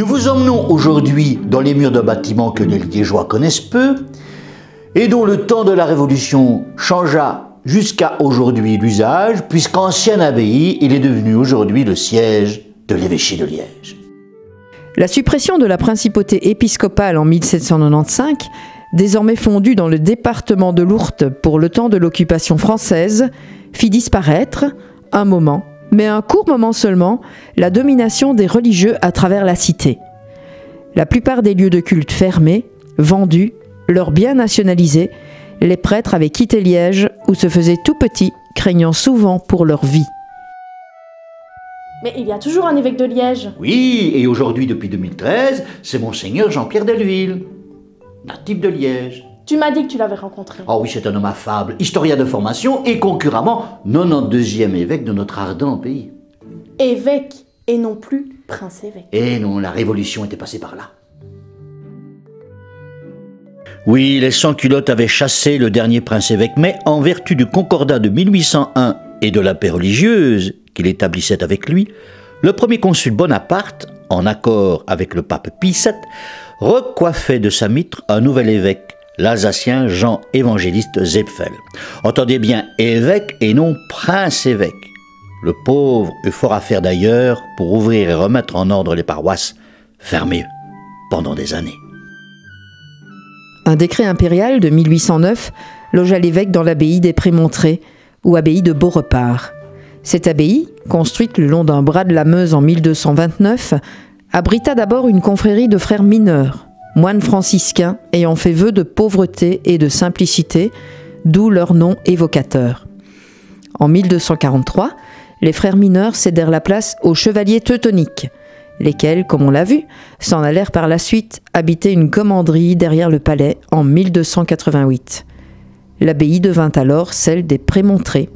Nous vous emmenons aujourd'hui dans les murs d'un bâtiment que les Liégeois connaissent peu et dont le temps de la Révolution changea jusqu'à aujourd'hui l'usage, puisqu'ancienne abbaye, il est devenu aujourd'hui le siège de l'évêché de Liège. La suppression de la principauté épiscopale en 1795, désormais fondue dans le département de l'Ourthe pour le temps de l'occupation française, fit disparaître, un moment, mais un court moment seulement, la domination des religieux à travers la cité. La plupart des lieux de culte fermés, vendus, leurs biens nationalisés, les prêtres avaient quitté Liège où se faisaient tout petits, craignant souvent pour leur vie. Mais il y a toujours un évêque de Liège. Oui, et aujourd'hui, depuis 2013, c'est Monseigneur Jean-Pierre Delville, natif de Liège. Tu m'as dit que tu l'avais rencontré. Oh oui, c'est un homme affable, historien de formation et concurremment 92e évêque de notre ardent pays. Évêque et non plus prince-évêque. Et non, la Révolution était passée par là. Oui, les sans-culottes avaient chassé le dernier prince-évêque, mais en vertu du concordat de 1801 et de la paix religieuse qu'il établissait avec lui, le premier consul Bonaparte, en accord avec le pape Pie VII, recoiffait de sa mitre un nouvel évêque, l'Alsacien Jean-Évangéliste Zepfel. Entendez bien évêque et non prince-évêque. Le pauvre eut fort à faire d'ailleurs pour ouvrir et remettre en ordre les paroisses fermées pendant des années. Un décret impérial de 1809 logea l'évêque dans l'abbaye des Prémontrés, ou abbaye de Beaurepart. Cette abbaye, construite le long d'un bras de la Meuse en 1229, abrita d'abord une confrérie de frères mineurs, moines franciscains ayant fait vœu de pauvreté et de simplicité, d'où leur nom évocateur. En 1243, les frères mineurs cédèrent la place aux chevaliers teutoniques, lesquels, comme on l'a vu, s'en allèrent par la suite habiter une commanderie derrière le palais en 1288. L'abbaye devint alors celle des Prémontrés.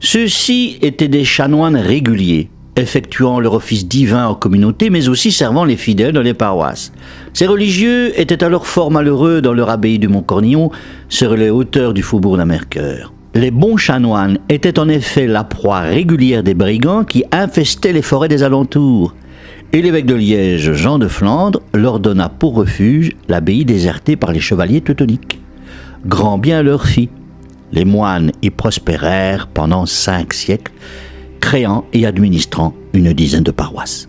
Ceux-ci étaient des chanoines réguliers, effectuant leur office divin en communauté, mais aussi servant les fidèles dans les paroisses. Ces religieux étaient alors fort malheureux dans leur abbaye du Mont-Cornillon, sur les hauteurs du faubourg d'Amercœur. Les bons chanoines étaient en effet la proie régulière des brigands qui infestaient les forêts des alentours et l'évêque de Liège, Jean de Flandre, leur donna pour refuge l'abbaye désertée par les chevaliers teutoniques. Grand bien leur fit. Les moines y prospérèrent pendant cinq siècles, créant et administrant une dizaine de paroisses.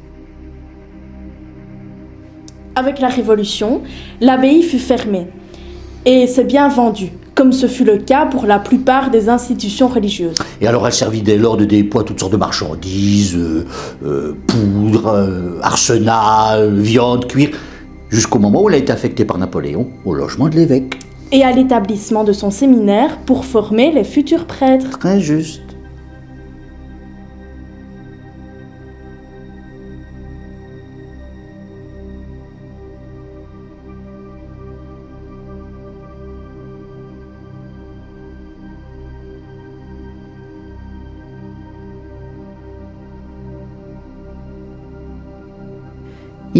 Avec la Révolution, l'abbaye fut fermée et s'est bien vendue comme ce fut le cas pour la plupart des institutions religieuses. Et alors elle servit dès lors de dépôt à toutes sortes de marchandises, euh, euh, poudre, euh, arsenal, viande, cuir, jusqu'au moment où elle a été affectée par Napoléon au logement de l'évêque. Et à l'établissement de son séminaire pour former les futurs prêtres. Très juste.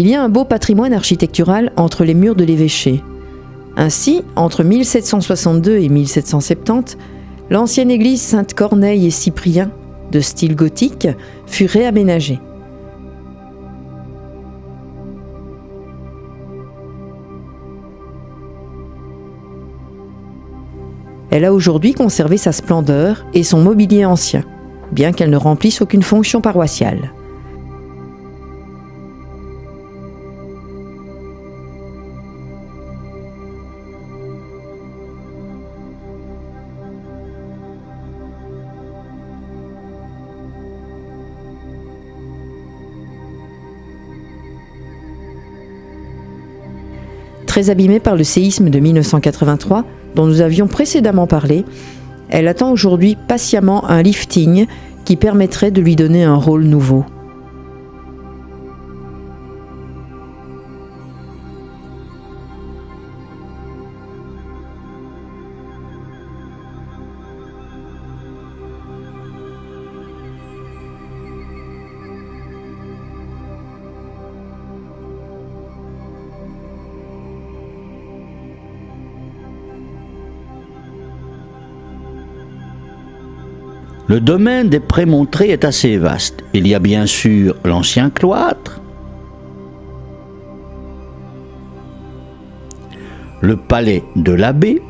Il y a un beau patrimoine architectural entre les murs de l'évêché. Ainsi, entre 1762 et 1770, l'ancienne église Sainte-Corneille et Cyprien, de style gothique, fut réaménagée. Elle a aujourd'hui conservé sa splendeur et son mobilier ancien, bien qu'elle ne remplisse aucune fonction paroissiale. Très abîmée par le séisme de 1983, dont nous avions précédemment parlé, elle attend aujourd'hui patiemment un lifting qui permettrait de lui donner un rôle nouveau. Le domaine des prémontrés est assez vaste. Il y a bien sûr l'ancien cloître, le palais de l'abbé,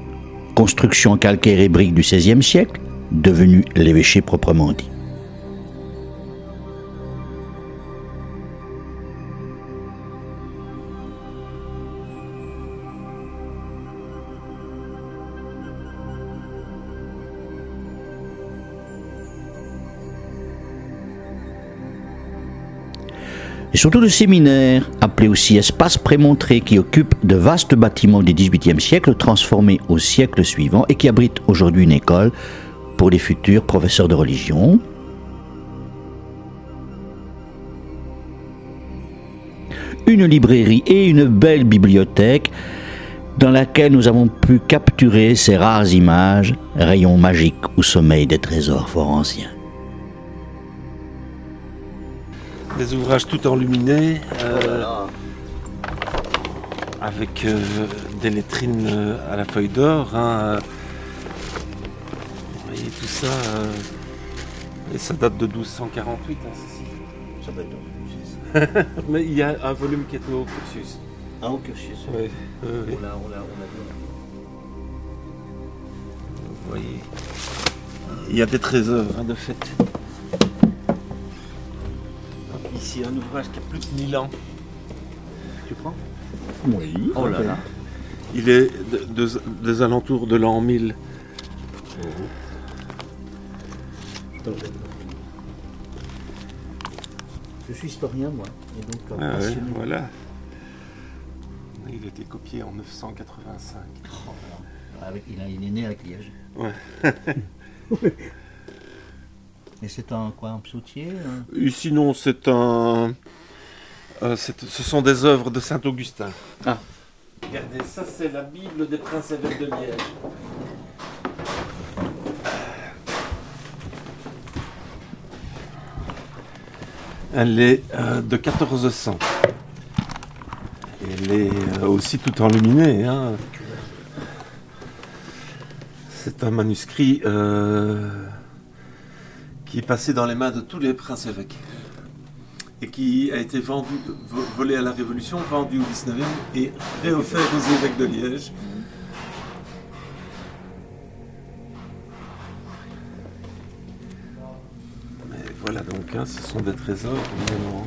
construction calcaire et brique du XVIe siècle, devenu l'évêché proprement dit. Et surtout le séminaire, appelé aussi espace prémontré, qui occupe de vastes bâtiments du XVIIIe siècle transformés au siècle suivant et qui abrite aujourd'hui une école pour les futurs professeurs de religion. Une librairie et une belle bibliothèque dans laquelle nous avons pu capturer ces rares images, rayons magiques ou sommeil des trésors fort anciens. Des ouvrages tout enluminés euh, avec euh, des lettrines euh, à la feuille d'or. Hein, vous voyez tout ça. et ça date de 1248. Hein, ça doit être Mais il y a un volume qui est au cursus. Ah, au cursus Oui. oui. On l'a vu. Vous voyez. Il y a des trésors hein, de fait ici un ouvrage qui a plus de 1000 ans. Tu prends Oui. Oh là là. Il est des alentours de l'an 1000. Je suis historien, moi. Et donc, ah voilà. Il a été copié en 985. il, a, il est né avec Liège. Ouais. Et c'est un quoi, un psautier Sinon, c'est un. Euh, ce sont des œuvres de Saint Augustin. Ah. Regardez, ça c'est la Bible des princes évêques de Liège. Elle est euh, de 1400. Elle est euh, aussi tout enluminée. Hein. C'est un manuscrit qui est passé dans les mains de tous les princes évêques et qui a été vendu, volé à la Révolution, vendu au 19e et réoffert aux évêques de Liège. Mais voilà donc, hein, ce sont des trésors évidemment.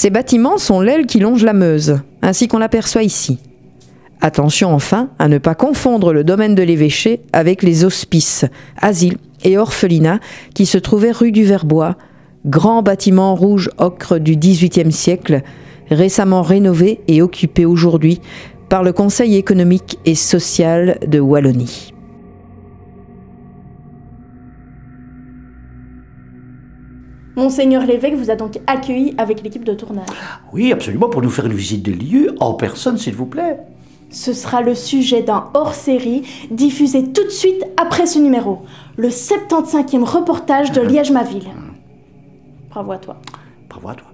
Ces bâtiments sont l'aile qui longe la Meuse, ainsi qu'on l'aperçoit ici. Attention enfin à ne pas confondre le domaine de l'évêché avec les hospices, asiles et orphelinats qui se trouvaient rue du Verbois, grand bâtiment rouge ocre du XVIIIe siècle, récemment rénové et occupé aujourd'hui par le Conseil économique et social de Wallonie. Monseigneur l'évêque vous a donc accueilli avec l'équipe de tournage. Oui, absolument, pour nous faire une visite des lieux, en personne, s'il vous plaît. Ce sera le sujet d'un hors-série diffusé tout de suite après ce numéro, le 75e reportage de Liège-ma-ville. Bravo à toi. Bravo à toi.